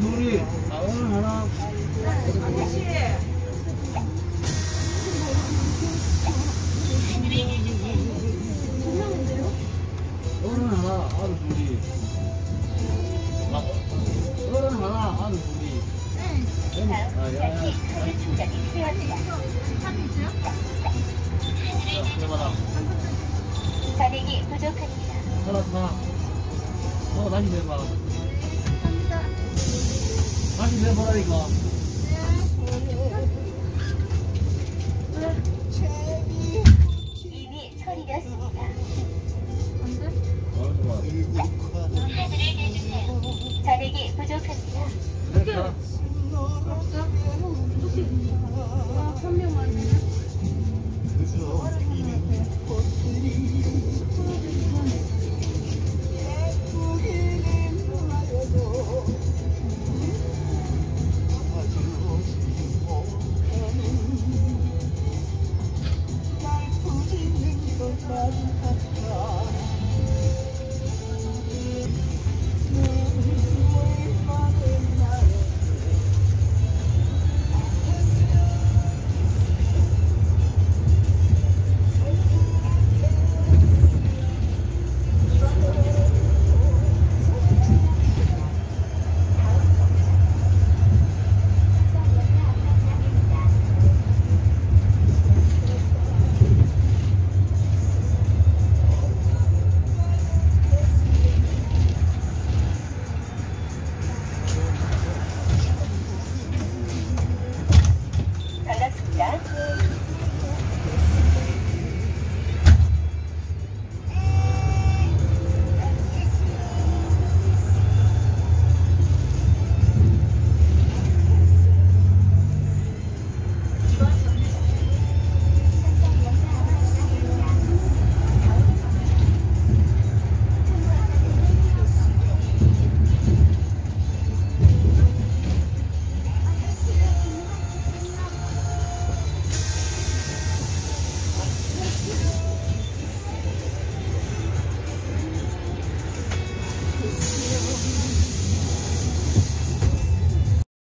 둘이, 아, 어른 하나. 어른 하나, 아들 둘이. 아, 어른 하나, 아들 둘이. 아, 야, 야, 야. 해봐라. 잔액이 부족합니다. 하나. 어, 다시 내봐. 다시 내보라니까. 이미 처리되었습니다. 어, 좋아. 카드를 내주세요. 잔액이 부족합니다. 됐다.